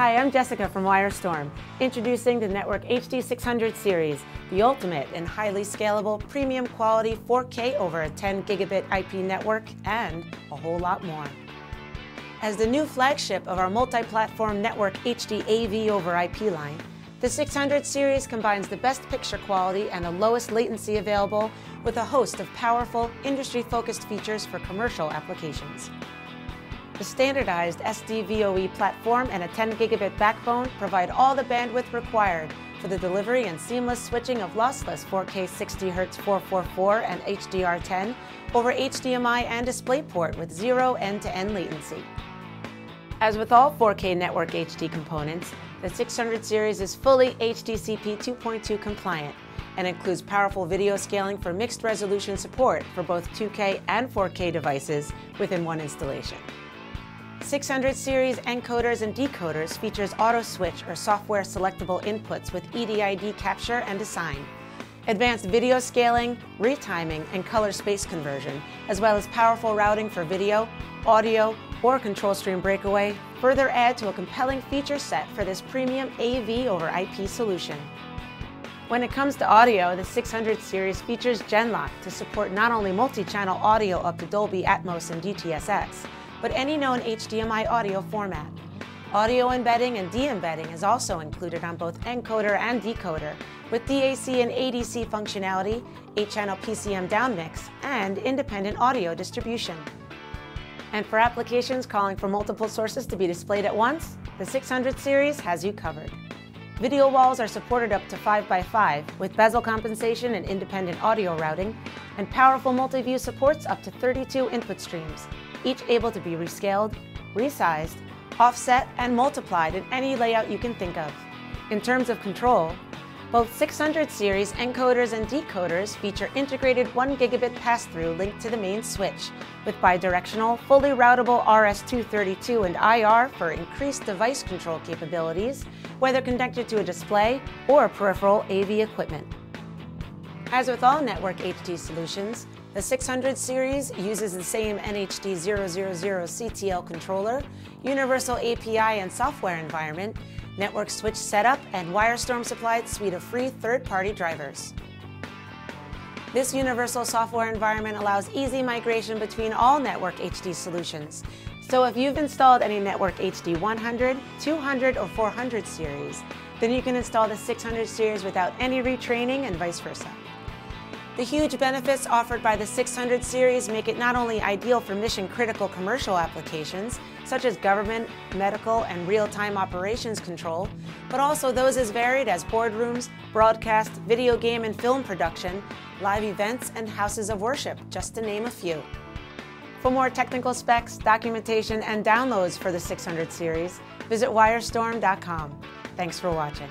Hi, I'm Jessica from WyreStorm, introducing the NetworkHD 600 series, the ultimate and highly scalable premium quality 4K over a 10 gigabit IP network, and a whole lot more. As the new flagship of our multi-platform Network HD AV over IP line, the 600 series combines the best picture quality and the lowest latency available with a host of powerful, industry-focused features for commercial applications. The standardized SDVoE platform and a 10 gigabit backbone provide all the bandwidth required for the delivery and seamless switching of lossless 4K 60Hz 444 and HDR10 over HDMI and DisplayPort with zero end-to-end -end latency. As with all 4K NetworkHD components, the 600 series is fully HDCP 2.2 compliant and includes powerful video scaling for mixed resolution support for both 2K and 4K devices within one installation. 600 series encoders and decoders features auto switch or software selectable inputs with EDID capture and assign, advanced video scaling, retiming, and color space conversion, as well as powerful routing for video, audio, or control stream breakaway, further add to a compelling feature set for this premium AV over IP solution. When it comes to audio, the 600 series features Genlock to support not only multi-channel audio up to Dolby Atmos and DTS:X, but any known HDMI audio format. Audio embedding and de-embedding is also included on both encoder and decoder, with DAC and ADC functionality, 8-channel PCM downmix, and independent audio distribution. And for applications calling for multiple sources to be displayed at once, the 600 series has you covered. Video walls are supported up to 5x5 with bezel compensation and independent audio routing, and powerful multi-view supports up to 32 input streams, each able to be rescaled, resized, offset, and multiplied in any layout you can think of. In terms of control, both 600 series encoders and decoders feature integrated 1 gigabit pass-through linked to the main switch, with bidirectional, fully routable RS-232 and IR for increased device control capabilities, whether connected to a display or peripheral AV equipment. As with all NetworkHD solutions, the 600 series uses the same NHD 000 CTL controller, universal API and software environment, network switch setup, and WyreStorm supplied suite of free third-party drivers. This universal software environment allows easy migration between all NetworkHD solutions. So if you've installed any NetworkHD 100, 200, or 400 series, then you can install the 600 series without any retraining and vice versa. The huge benefits offered by the 600 series make it not only ideal for mission-critical commercial applications, such as government, medical, and real-time operations control, but also those as varied as boardrooms, broadcast, video game and film production, live events, and houses of worship, just to name a few. For more technical specs, documentation, and downloads for the 600 series, visit wyrestorm.com. Thanks for watching.